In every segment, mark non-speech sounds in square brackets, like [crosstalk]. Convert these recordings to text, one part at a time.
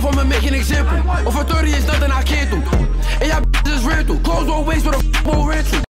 van me make een example. Een 30 is nothing I can't do. Ja, bitch is too. Clothes on waist with a rental. I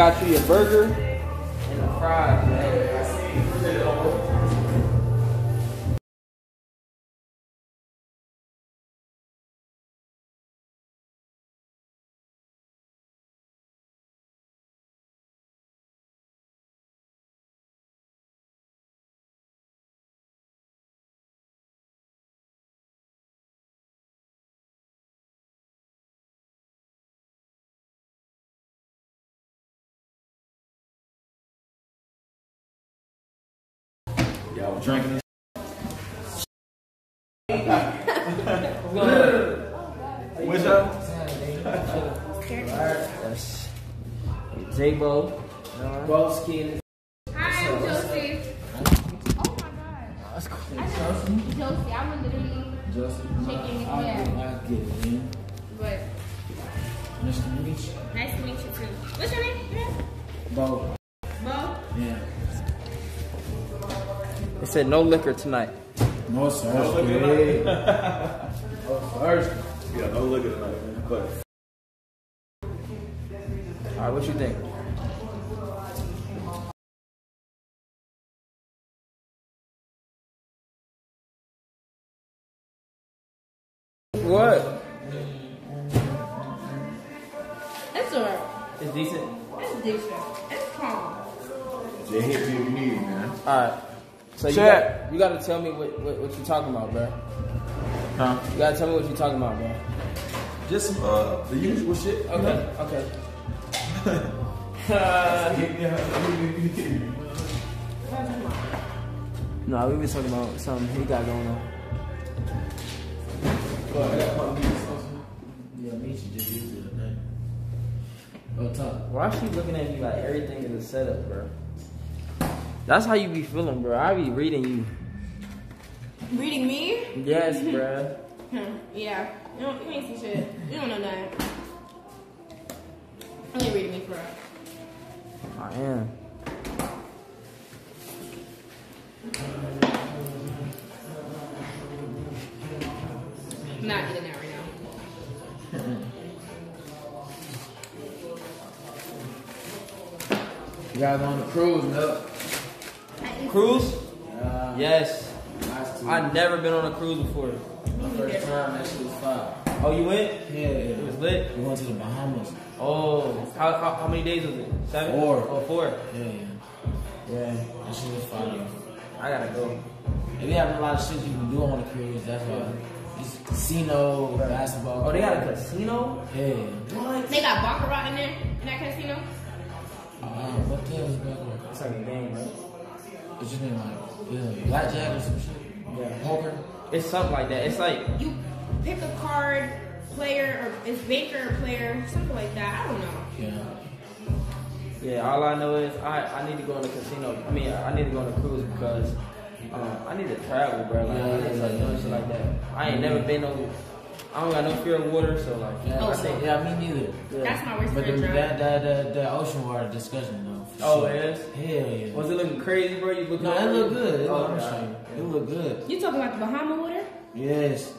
got you your burger and the fries, was drinking this. What's up? That's J-Bo, Broski, and Hi, I'm Josie. Oh my god. that's cool. Josie, I'm literally shaking his hand. I get it, man. But Nice to meet you. nice to meet you too. What's your name? Bo. Bo? Said no liquor tonight. No, sir. No liquor [laughs] oh, Yeah, no look at tonight, man. But All right, what you think? What? It's alright. It's decent. It's decent. It's calm. they hit me you need man. All right. So you Check. got, you got to tell me what, what what you talking about, bro. Huh? You got to tell me what you're talking about, bro. Just some, uh, the usual shit. Okay. Okay. [laughs] no, we was talking about something he got going on. Yeah, me you just used it today. Go talk. Why is she looking at me like everything is a setup, bro? That's how you be feeling, bro. I be reading you. Reading me? Yes, [laughs] bro. Hmm, yeah. You, don't, you ain't see shit. You don't know nothing. Only reading me for real. I am. I'm not getting that right now. You guys on the cruise, no? Cruise? Yeah. Yes. Nice to I never been on a cruise before. My first time, that shit was fire. Oh, you went? Yeah, It was lit. We went to the Bahamas. Oh, how, how, how many days was it? Seven? Four. Oh, four. Yeah, yeah. Yeah. That shit was fire. I gotta go. And we have a lot of shit you can do on the cruise. That's why. It's casino, basketball. Oh, they got a casino? Yeah. What? They got Baccarat in there, in that casino? Uh, what the hell is back there? It's like a game, right? It's just been like, yeah, blackjack or some shit. Yeah. Poker. It's something like that. It's like, You pick a card, player, or it's banker or player, something like that. I don't know. Yeah. yeah, all I know is I, I need to go in the casino. I mean, I need to go on a cruise because um, I need to travel, bro. Like, Yeah, I need to start yeah, doing yeah. shit like that. I ain't never been on, I don't got no fear of water, so like, Yeah, Oh, I think, yeah, me neither. yeah. That's my worst But the, fear, that, that, that, that ocean water discussion though. Oh, sure. it is? Hell yeah. Was it looking crazy, bro? You looking No, it looked good. It Oh, looked, okay. it looked good. You talking about the Bahama water? Yes.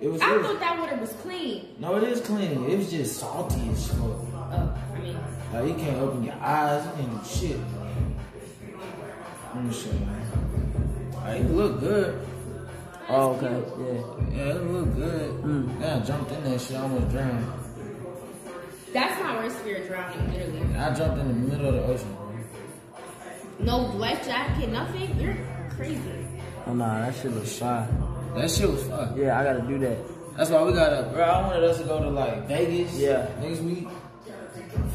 It was. I it was- thought that water was clean. no, it is clean. It was just salty as fuck. Oh, I mean, Like you can't open your eyes. You can't do shit. Let me show you. Like, it look good. Oh, okay, yeah. Yeah, it looked good. Mm. Then I jumped in that shit. I almost drowned. that's my worst fear, drowning, literally. And I jumped in the middle of the ocean. No life jacket, nothing. You're crazy. Oh, nah, that shit was fire. That shit was fun. Yeah, I gotta do that. That's why we gotta. Bro, I wanted us to go to like Vegas. Yeah. Next week.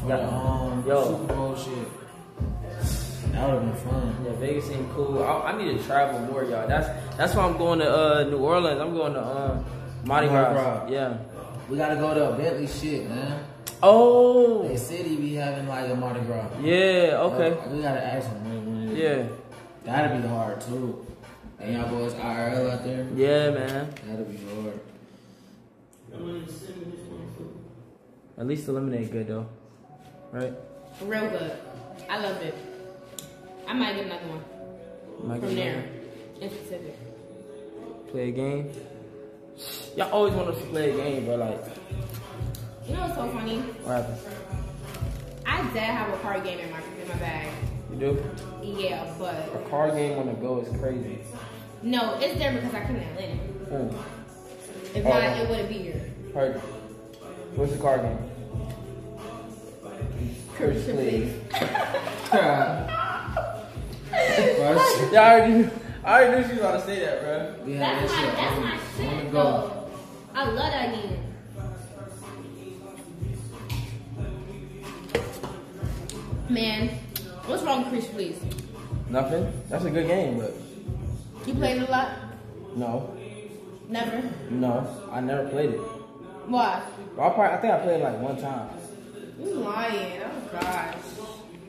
For Yeah. the um Yo. Super Bowl shit. That would have been fun. Yeah, Vegas seemed cool. I, I need to travel more, y'all. That's that's why I'm going to uh, New Orleans. I'm going to uh, Mardi Mardi Gras. Gras. Yeah. We gotta go to a Bentley shit, man. Oh. They said he be having like a Mardi Gras. Yeah. Okay. Uh, we gotta ask him when, when. Yeah. That'd be hard too. And y'all boys IRL out there. Yeah, man. That'd be hard. At least the lemonade good though, right? Real good. I love it. I might get another one Might from there. In specific. Play a game. Y'all always want us to play a game, but like, You know what's so funny? what happened? I did have a card game in my in my bag. You do? Yeah, but A card game on the go is crazy. no, it's there because I couldn't it. Mm. If Oh. not, it wouldn't be here. Heard. What's the card game? Ship, please. [laughs] First, [laughs] Yeah, I already, I already knew she was about to say that, bro. we had That's my shit that's my on the shit go. I love that game. Man, what's wrong with Cruise Ship, please? Nothing. That's a good game, but You played it a lot? no, Never. no, I never played it. Why? Well, I probably, I think I played it like one time. You lying? Oh gosh.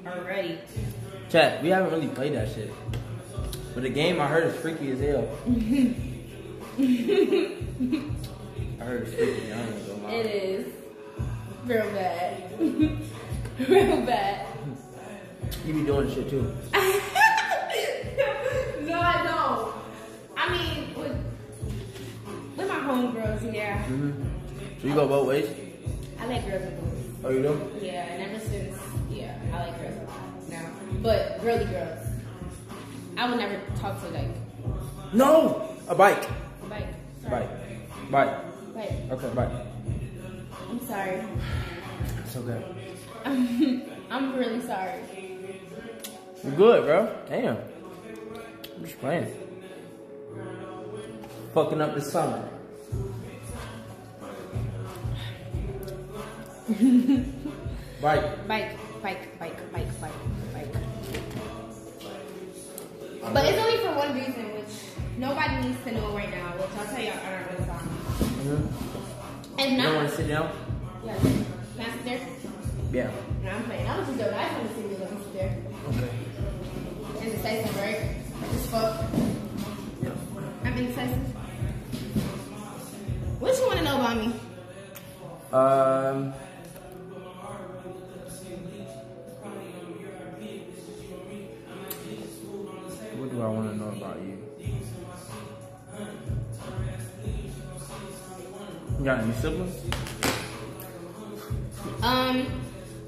Already. Chat, we haven't really played that shit. But the game I heard is freaky as hell. [laughs] I heard it's freaky. I lie. It is real bad. [laughs] real bad. You be doing shit too. [laughs] no, I don't. I mean, with with my homegirls, yeah. hmm So you go both ways? I like girls and boys. Oh, you do? Yeah, and ever since, yeah, I like girls a lot now. But girly girls, I would never talk to like No! A bike. like Bike. Bike. Like, Okay, bike. I'm sorry. It's okay. [laughs] I'm really sorry. You good, bro? Damn. I'm just playing. Fucking up the summer. [laughs] bike. Bike, bike, bike, bike, bike, bike. But it's only for one reason, which nobody needs to know right now, which I'll tell you on our other song. Mm-hmm. And now. You want to sit down? yeah, can I sit there? Yeah. No, I'm playing. I was just doing. I just want to see you me sit there. Okay. Indecisive, right? As fuck. Yeah. I'm indecisive. What you want to know about me? Um. Do I want to know about you? You got any siblings? Um,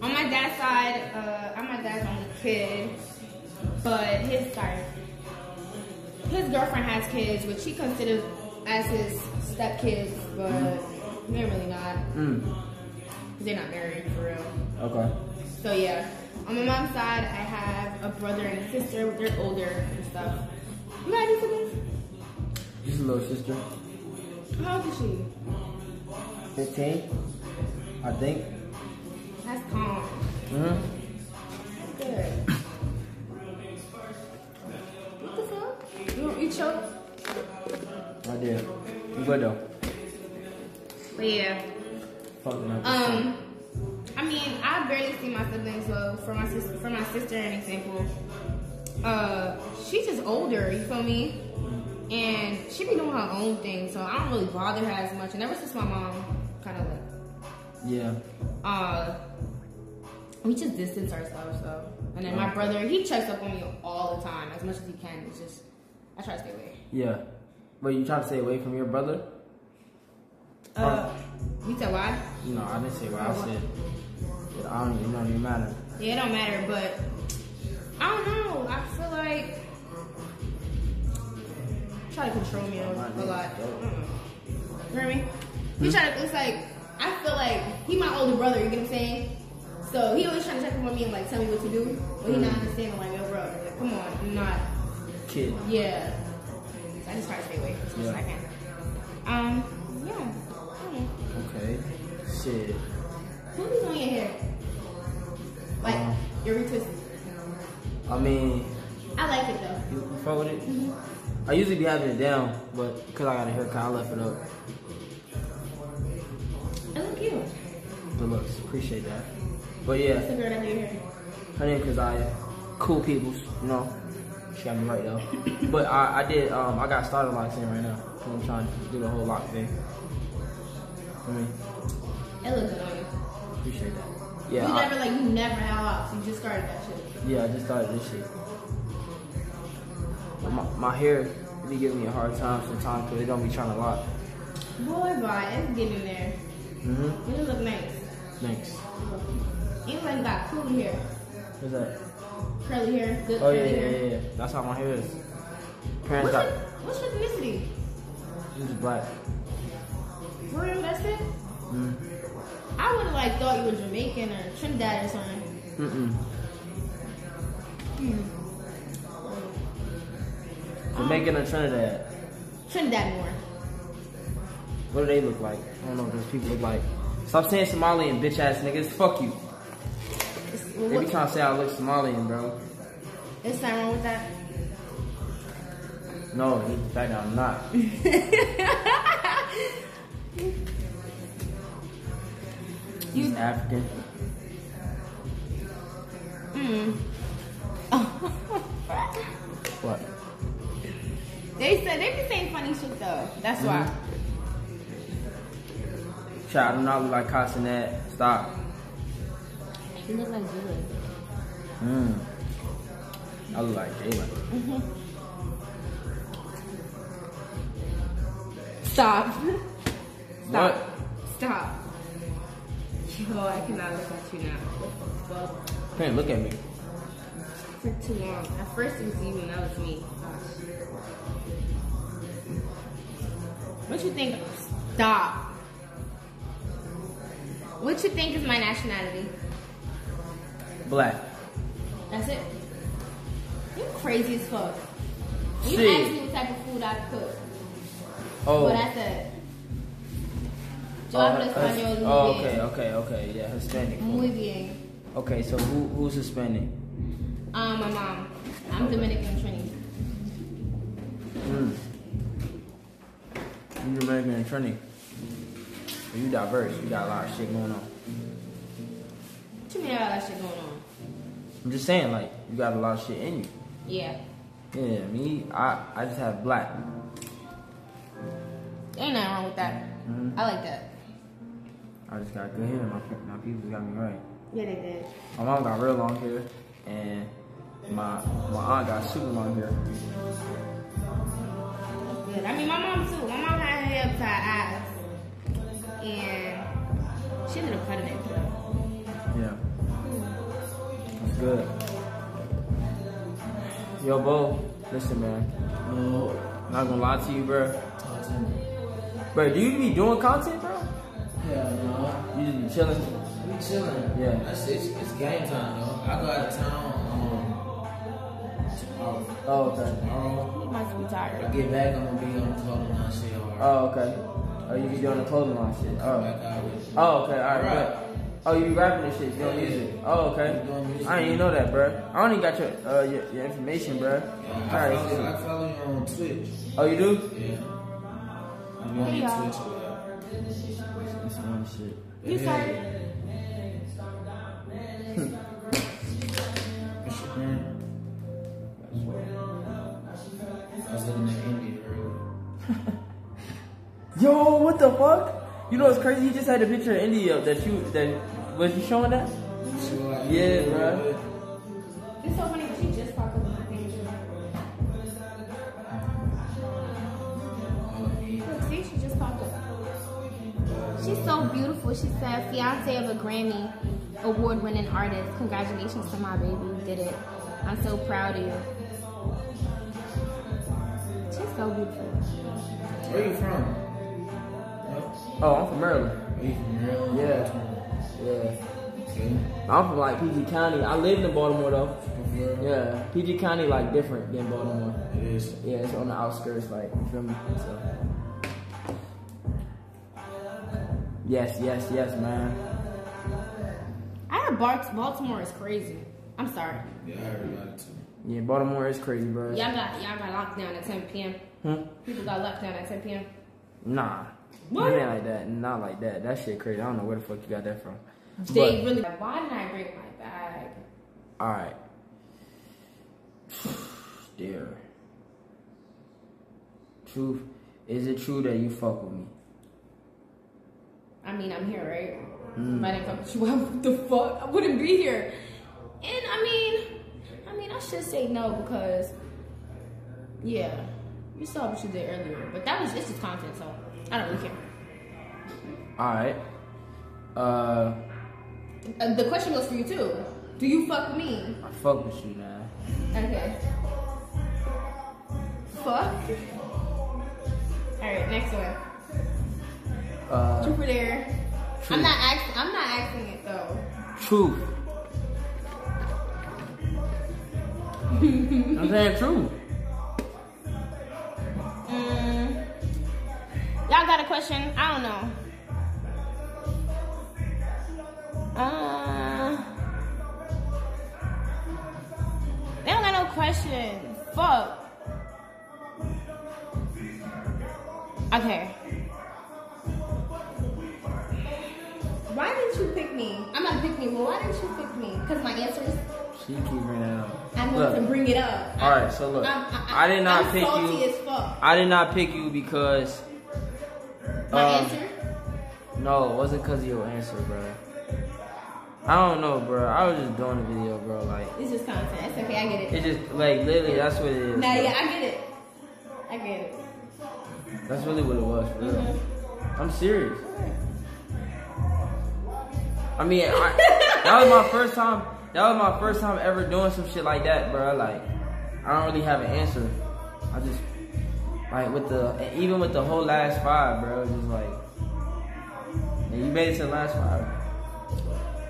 on my dad's side, uh, I'm my dad's only kid, but his sorry, his girlfriend has kids, which he considers as his stepkids, but they're really not. Mm. They're not married for real. Okay. So yeah, on my mom's side, I have a brother and a sister. They're older and stuff. You got any siblings? Just a little sister. How old is she? 15, I think. That's calm. Mm-hmm. That's good. What the fuck? You, you choke? I did. I'm good though. But yeah. Fucking Um, I mean, I barely see my siblings. So for my sister, for my sister, an example, uh, she's just older. You feel me? And she be doing her own thing, so I don't really bother her as much. And ever since my mom kind of like, Yeah. uh, we just distance ourselves. So, and then my brother, he checks up on me all the time, as much as he can. It's just, I try to stay away. Yeah. But you try to stay away from your brother? Uh, you said why? No, I didn't say why. I said. I don't even, it don't even matter. Yeah, it don't matter, but I don't know. I feel like try to control me a, a lot. Know. You hear me? He try to. It's like I feel like he my older brother. You get what I'm saying? So he always trying to check up on me and like tell me what to do, but he not understanding like, yo, bro, like, come on, I'm not. Kid. Yeah. So I just try to stay away as much as I can. Um, yeah. I. Okay. Shit. Who's on your hair? Like Um, your retwist. I mean, I like it though. you with it? I usually be having it down, but because I got a haircut, I left it up. It look cute. Good looks. Appreciate that. But yeah, What's the girl that your hair? her name Kazaya. Cool peoples, you know. She got me right though. [laughs] but I, I did um I got started locks in right now. So I'm trying to do the whole lock thing. I mean, It looks good. Appreciate that. Yeah, you I- never like you never had locks. You just started that shit. Yeah, I just started this shit. My, my hair be giving me a hard time sometimes because it don't be trying to lock. Boy, boy, It's getting there. Mm-hmm. You look nice. Thanks. You like got cool hair, What's that? curly hair, good Oh yeah, curly yeah, hair. yeah, yeah. That's how my hair is. Parents What's got your, what's your ethnicity? this is black. For real, that's it? Mm. I would have like thought you were Jamaican or Trinidad or something. Mm-mm. Hmm. Jamaican or Trinidad. Trinidad more. What do they look like? I don't know what those people look like. Stop saying Somalian, bitch ass niggas. Fuck you. It's, They be trying to say I look Somalian, bro. is something wrong with that? No, in fact I'm not. [laughs] He's You- African. Mm. [laughs] What? they said they be saying funny shit though. That's why. Child, I do not look like Castanet. Stop. You look like good. Mm. I look like Jalen. Stop. Stop. What? Stop. Yo, I cannot look at you now. What the? Can't look at me. took too long. At first it was you and that was me. What you think? Stop. What you think is my nationality? Black. That's it. You crazy as fuck. You Shit. asked me what type of food I cook. Oh. But I said, yo oh, hablo His- español muy oh, bien. okay, okay, okay. Yeah, Hispanic. Muy bien. Okay, so who who's Hispanic? Um, my mom. I'm Dominican Trini. Mm. You American and Trinity. You diverse. You got a lot of shit going on. What you mean I got that shit going on? I'm just saying, like, you got a lot of shit in you. Yeah. Yeah, me, I, I just have black. Ain't nothing wrong with that. Mhm. I like that. I just got good hair. My, my people got me right. Yeah, they did. My mom got real long hair, and my my aunt got super long hair. Good. I mean, my mom too. My mom had her hair up to her eyes. And she ended up cutting it. Yeah, that's good. Yo, Bo, listen, man. No, Not gonna lie to you, bro. talk to me. Bro, do you be doing content, bro? Hell no. You just be chilling. We chilling. Yeah. That's it. It's game time though. I go out of town um, tomorrow. Oh, okay. Tomorrow. He must be When I get back, I'm gonna be on the clothing line shit hard. Oh, okay. Oh, you be doing the clothing line shit. Oh. back out with Oh, okay. All right. Right. Oh, you be rapping this shit. You don't use it. Oh, okay. Music. I didn't even know that, bro. I don't even got your uh, your, your information, bro. Yeah, I, right. follow, I follow you on Twitch. Oh, you do? Yeah. I be on Hey. Twitch whatever. Shit. You Yeah. started? What's your name? I was looking at India earlier. [laughs] Yo, what the fuck? You know what's crazy? You just had a picture of India that you that was you showing that? Yeah, bruh. She's so beautiful. She said, fiance of a Grammy award winning artist. Congratulations to my baby. You did it. I'm so proud of you. She's so beautiful. Where are you from? Oh, I'm from Maryland. From Maryland? Yeah. Yeah. Okay. I'm from like PG County. I lived in Baltimore though. Yeah. PG County like different than Baltimore. It is. Yeah, it's on the outskirts, like you feel me? So. Yes, yes, yes, man. I heard Bal- Baltimore is crazy. I'm sorry. Yeah, I heard about it too. Yeah, Baltimore is crazy, bro. Y'all got y'all got locked down at 10 p.m. Hmm? People got locked down at 10 p.m. Nah. What? You mean like that? Not like that. That shit crazy. I don't know where the fuck you got that from. They really. Why did I break my bag? All right. [sighs] Dear. Truth. Is it true that you fuck with me? I mean, I'm here, right? Mm. If I didn't fuck with you, what the fuck? I wouldn't be here. And I mean, I mean, I should say no because, yeah, you saw what you did earlier. But that was it's just content, so I don't really care. All right. Uh, Uh, the question goes for you too. Do you fuck me? I fuck with you now. Okay. Fuck. All right, next one. Uh, Truth or dare? Truth. I'm not asking. I'm not asking it though. truth. [laughs] I'm saying truth. Mm. Y'all got a question? I don't know. Uh, they don't got no questions. Fuck. Okay. Pick me? I'm not picking me. Well, why didn't you pick me? Because my answer is. She keep bringing that up. I want Look. to bring it up. All right, so look, I'm- I did not I'm pick you. As fuck. I did not pick you because. My um, answer. No, it wasn't because of your answer, bro. I don't know, bro. I was just doing the video, bro. Like, It's just content. It's okay. I get it. it just, like, literally, that's what it is. Nah, bro. yeah, I get it. I get it. That's really what it was, for real. Mhm. I'm serious. I mean, I, that was my first time. That was my first time ever doing some shit like that, bro. Like, I don't really have an answer. I just like with the even with the whole last five, bro. Just like, and you made it to the last five.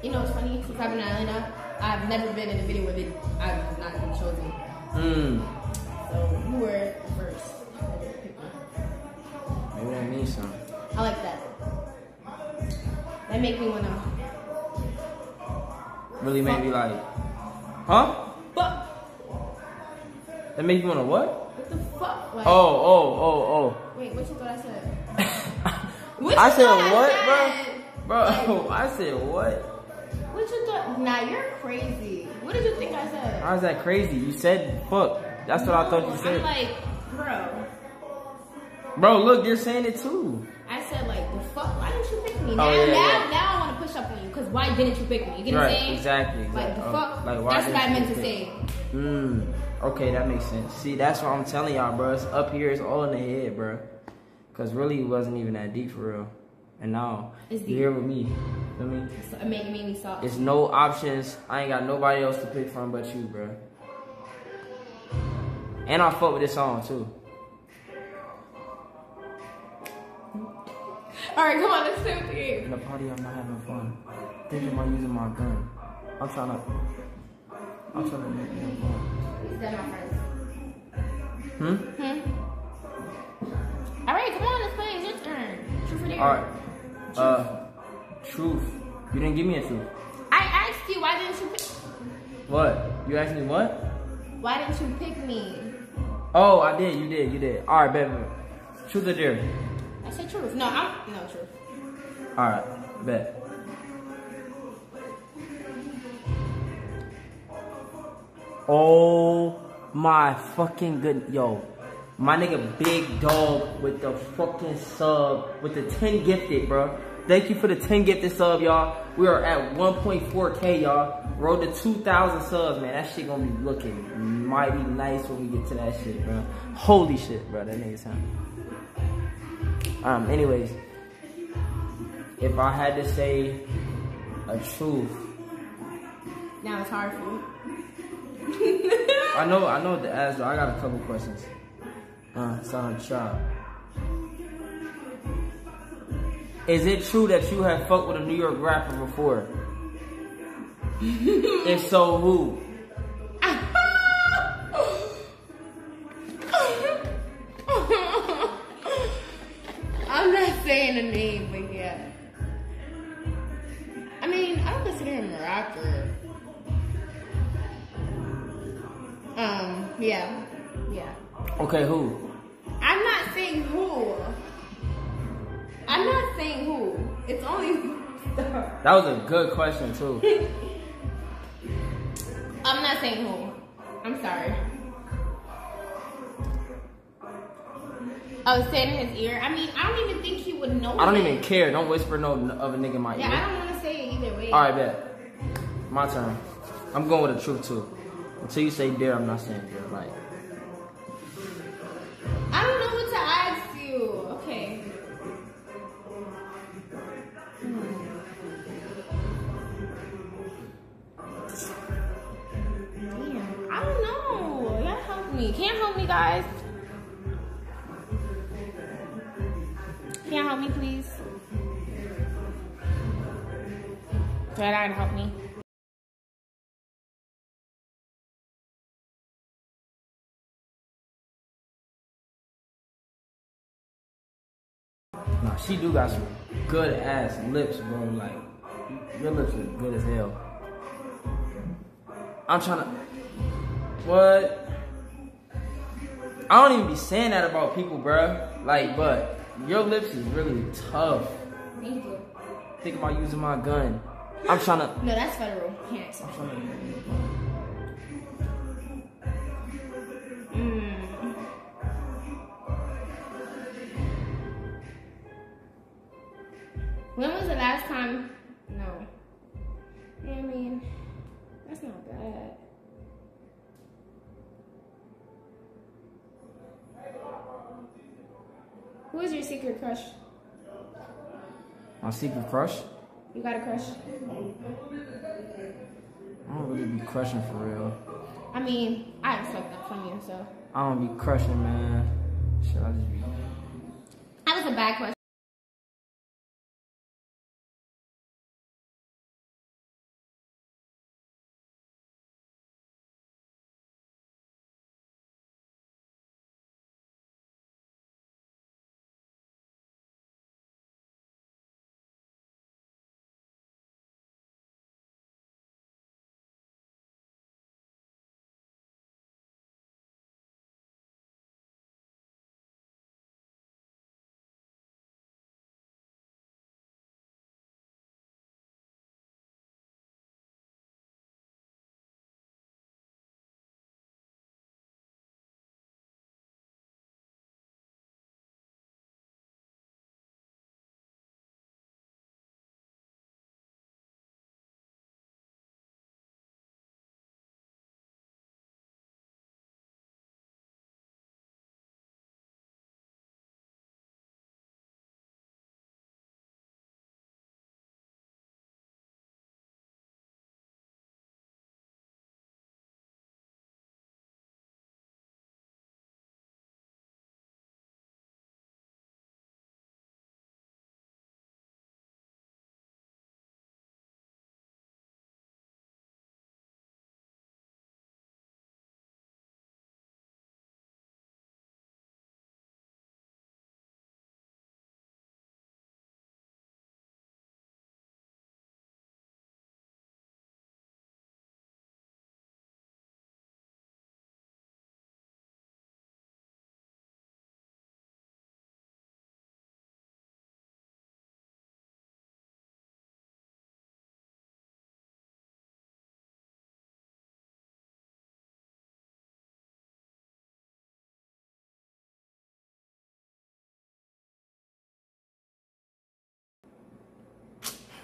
You know what's funny? Since I've been in Atlanta, I've never been in a video where they, I've not been chosen. Hmm. So you were the first. that didn't pick me. Maybe that means something. I like that. That make me wanna. Really made me like, huh? Fuck. That made you wanna what? What the fuck? Like, Oh, oh, oh, oh. Wait, what you thought I said? oh, [laughs] oh. What I said what, said? bro? Bro, [laughs] I said what? What you thought? Nah, you're crazy. What did you think I said? How's that crazy? You said fuck. That's what I thought you said. I'm like, bro. Bro, look, you're saying it too. I said like the fuck. Why didn't you pick me? Oh, now, Oh, yeah, now, yeah. Why didn't you pick me? You get what I'm Right, saying? exactly, Like exactly. the fuck. like, why That's what I meant to say. Hmm. Okay, that makes sense. See, that's what I'm telling y'all, bro. It's up here. It's all in the head, bro. Cause really, it wasn't even that deep for real. And now It's you're deep. here with me. Feel me? So it made, it made me. It's no options. I ain't got nobody else to pick from but you, bro. And I fuck with this song too. All right, come on, let's the game. In the party, I'm not having fun. Thinking about using my gun. I'm trying to. I'm trying to make it fun. Is that my friends? Hmm. All right, come on, let's play. It's your turn. Truth or dare? All right. Uh, truth. You didn't give me a truth. I asked you why didn't you pick? What? You asked me what? Why didn't you pick me? Oh, I did. You did. You did. All right, bet. Truth or dare? I said truth. No, I'm no truth. All right, bet. Oh my fucking good yo. My nigga Big Dog with the fucking sub with the 10 gifted, bro. Thank you for the 10 gifted sub, y'all. We are at 1.4k, y'all. Road to 2,000 subs, man. That shit gonna be looking mighty nice when we get to that shit, bro. Holy shit, bro. That nigga's sound. Um, anyways, if I had to say a truth, Now it's hard for you. I know, I know the answer. I got a couple questions. Uh, sound sharp. Is it true that you have fucked with a New York rapper before? [laughs] if so, who? Okay, who? I'm not saying who. I'm not saying who. It's only [laughs] That was a good question too. [laughs] I'm not saying who. I'm sorry. Oh, saying in his ear. I mean, I don't even think he would know. I don't it. even care. Don't whisper no of a nigga in my Yeah, I don't want to say it either way. All right, bet. My turn. I'm going with the truth too. Until you say dare, I'm not saying dare. Like, I don't know what to ask you. Okay. Damn, I don't know. Y'all help me. Can't help me, guys? Can you help me, please? Try to help me. She do got some good ass lips, bro. Like, your lips are good as hell. I'm trying to. What? I don't even be saying that about people, bro. Like, but your lips is really tough. Thank you. Think about using my gun. I'm trying to. No, that's federal. Can't. Mm. Last time? No. I mean, that's not bad. Who is your secret crush? My secret crush? You got a crush? I don't really be crushing for real. I mean, I expect that from you, so. I don't be crushing, man. Shit, I just be. That was a bad question.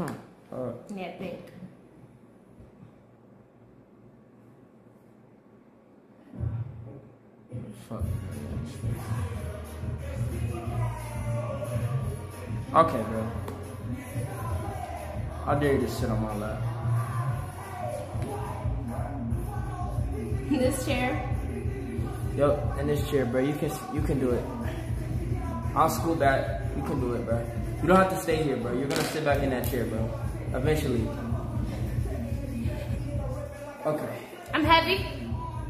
Uh, Yeah, think. fuck. Okay, bro. I dare you to sit on my lap. In [laughs] this chair. Yup, in this chair, bro. You can you can do it. I'll scoot back. You can do it, bro. You don't have to stay here, bro. You're gonna sit back in that chair, bro. Eventually. Okay. I'm heavy.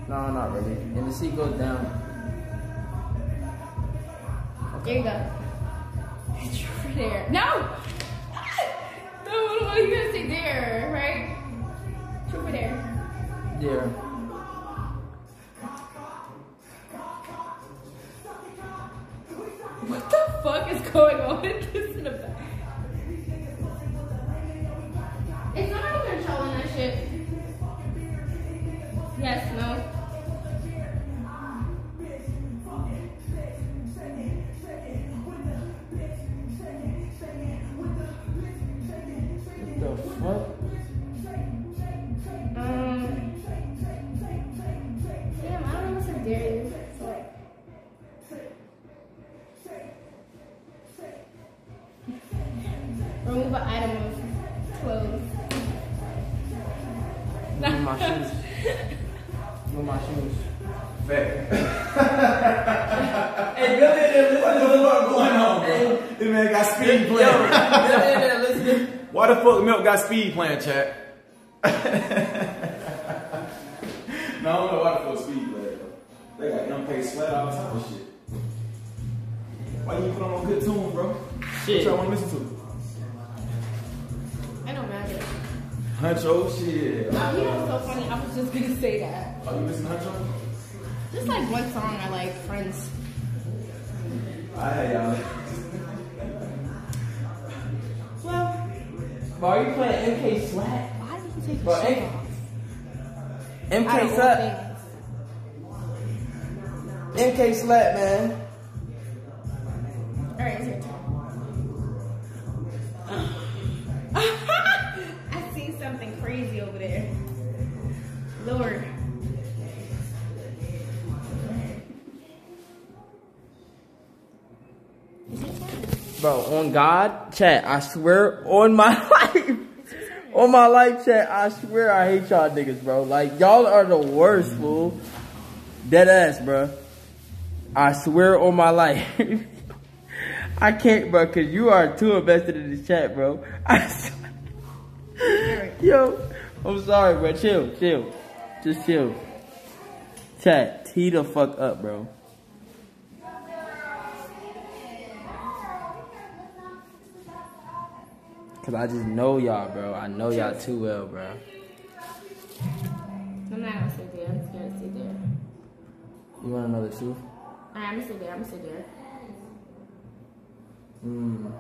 No, not really. And the seat goes down. There you go. It's over there. No! [laughs] No, what are you gonna say there, right? It's over there. Yeah. Say, say. Why the fuck Milk got speed playing, chat? [laughs] no, I don't know why the fuck speed playing. though. They got MK sweat all type of shit. Why you put on a good tune, bro? Shit. What y'all want to listen to? I don't matter. Huncho, shit. Oh, you know so funny? I was just gonna [laughs] say that. Are you listening to Huncho? Just like one song I like, Friends. Alright, y'all. Bro, are you playing MK Swag? why did you take your shirt off? MK Slap. MK Slap, man. Alright, it's your turn. [laughs] I see something crazy over there. Lord. Bro, on God, chat, I swear on my [laughs] life. On my life, chat, I swear I hate y'all niggas, bro. Like, y'all are the worst, fool. Dead ass, bro. I swear on my life. [laughs] I can't, bro, cause you are too invested in this chat, bro. [laughs] Yo, I'm sorry, bro. Chill, chill. Just chill. Chat, tee the fuck up, bro. Cause I just know y'all, bro. I know y'all too well, bro. I'm not gonna sit there. I'm just gonna sit there. You wanna know the truth? Alright, I'm gonna sit there. I'm gonna sit there. Mm.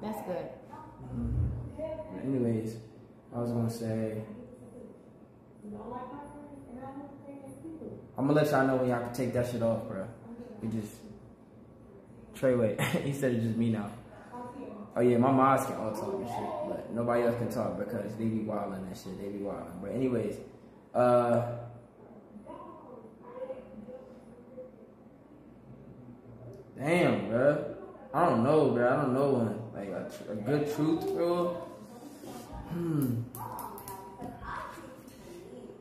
That's good. Anyways, I was gonna say. I'm gonna let y'all know when y'all can take that shit off, bro. We just. Treyway, [laughs] he said it's just me now. Oh yeah, my moms can all talk and shit, but nobody else can talk because they be wilding and shit. They be wilding. But anyways, uh. Damn, bro. I don't know, bro. I don't know one. Like a, tr- a good truth, bro. Hmm.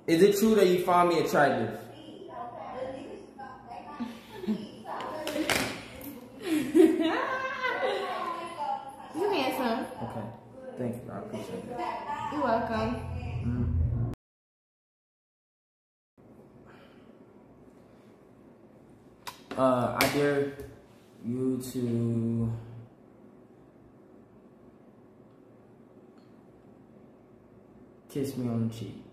Is it true that you find me attractive? [laughs] You handsome. Okay. Thank you. I appreciate that. You're welcome. Uh, I dare you to. Kiss me on the cheek.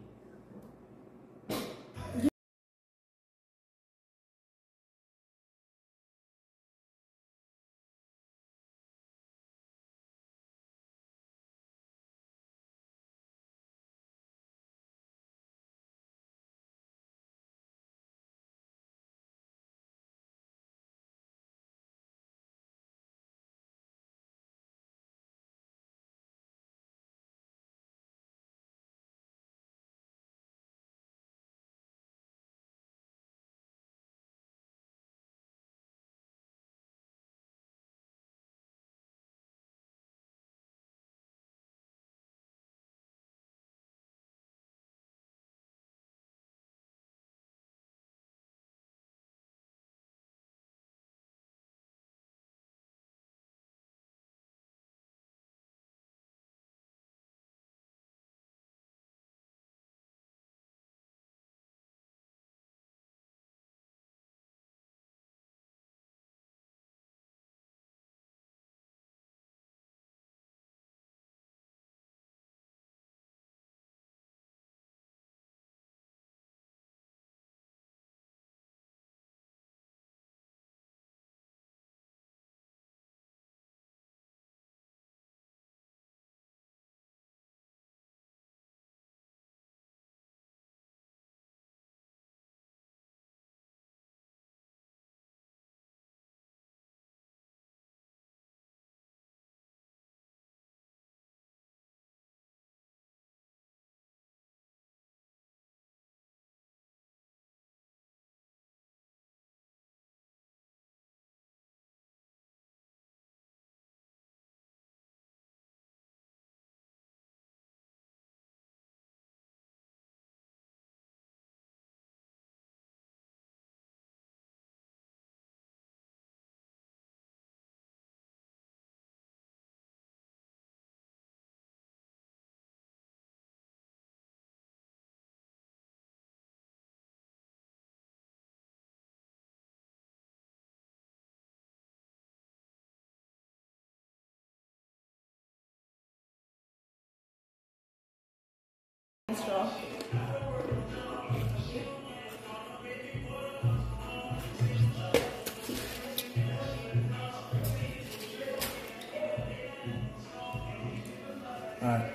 Alright.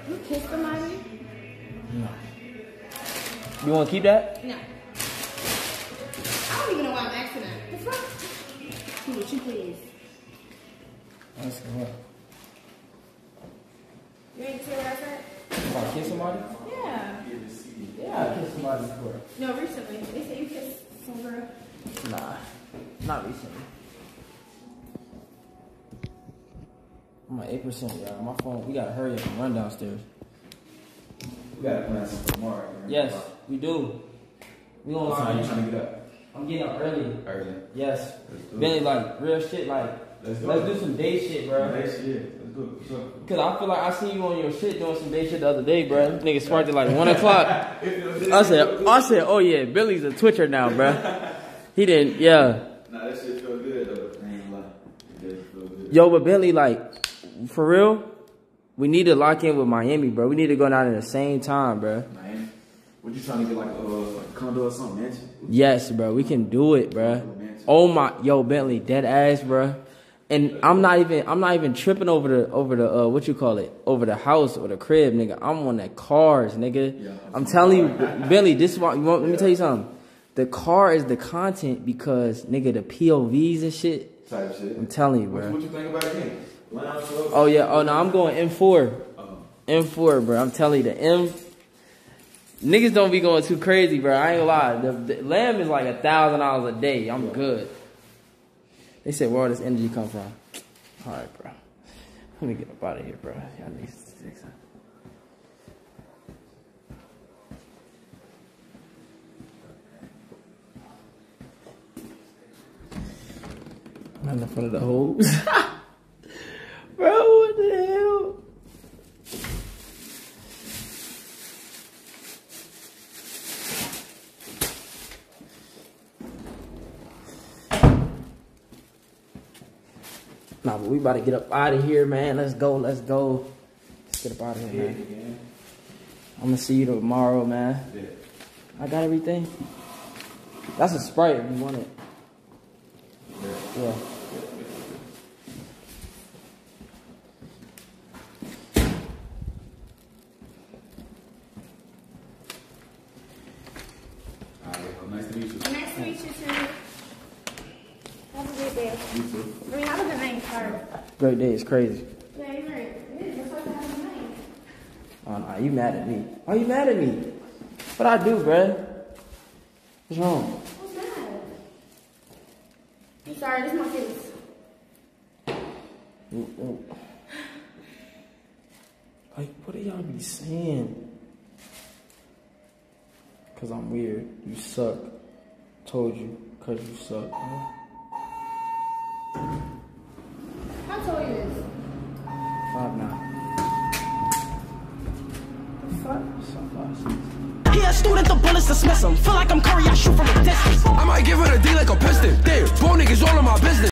You kissed somebody? No. You want to keep that? No. I don't even know why I'm asking that. The fuck? Do what you please. That's what. You ain't say what I said? If I kiss somebody? Yeah. Yeah, I kissed somebody before. No, recently. They said you kissed some girl. Nah, not recently. I'm at eight percent, y'all. My phone. We gotta hurry up and run downstairs. We gotta plan something tomorrow. man. Yes, we do. We gonna What time you trying to get up? I'm getting up early. Early. Yes. Let's do it. Benny, like real shit. Like Let's let's, do some day shit, bro. Next year. Let's do it. What's up? Cause I feel like I seen you on your shit doing some day shit the other day, bro. Nigga sparked at like one o'clock. [laughs] I said, I said, oh yeah, Billy's a twitcher now, bro. He didn't, yeah. Nah, that shit feel good though. I ain't. Feel good. Yo, but Bentley, like, for real, we need to lock in with Miami, bro. We need to go down at the same time, bro. Man, what you trying to get like a like condo or something, mansion? Yes, bro. We can do it, bro. Oh my, yo, Bentley, dead ass, bro. And I'm not even, I'm not even tripping over the, over the, uh, what you call it, over the house or the crib, nigga. I'm on that cars, nigga. Yeah. I'm telling you, Billy. this is why. You want, let me tell you something. The car is the content because, nigga, the POVs and shit. Type shit. I'm telling you, bro. what you think about it? Oh yeah. Oh no, I'm going M4. Oh. M4, bro. I'm telling you, the M. Niggas don't be going too crazy, bro. I ain't gonna lie. The, the lamb is like a thousand dollars a day. I'm good. They said, where all this energy come from? All right, bro. Let me get up out of here, bro. Y'all need that. I'm in front of the hose. [laughs] bro, what the hell? Nah, but we about to get up out of here, man. Let's go, let's go. Let's get up out of here, man. I'm gonna see you tomorrow, man. I got everything. That's a Sprite if you want it. Yeah. Alright, well, nice to meet you. Nice to meet you too. Have a good day. You too. I mean, have a good night. Sorry. Great day, it's crazy. Yeah, you're right. It is. It's like to have a night. Oh, nah, you mad at me. Why you mad at me? What I do, bruh? What's wrong? What's that? I'm sorry. This is my face. Ooh, ooh. Like, what do y'all be saying? Cause I'm weird. You suck. Told you. Cause you suck. Huh? I told you this. Five nine. Five, five, six. He a student, the bullets dismiss him. Feel like I'm Curry, I shoot from a distance. I might give her a D like a piston. Damn, bro niggas all in my business.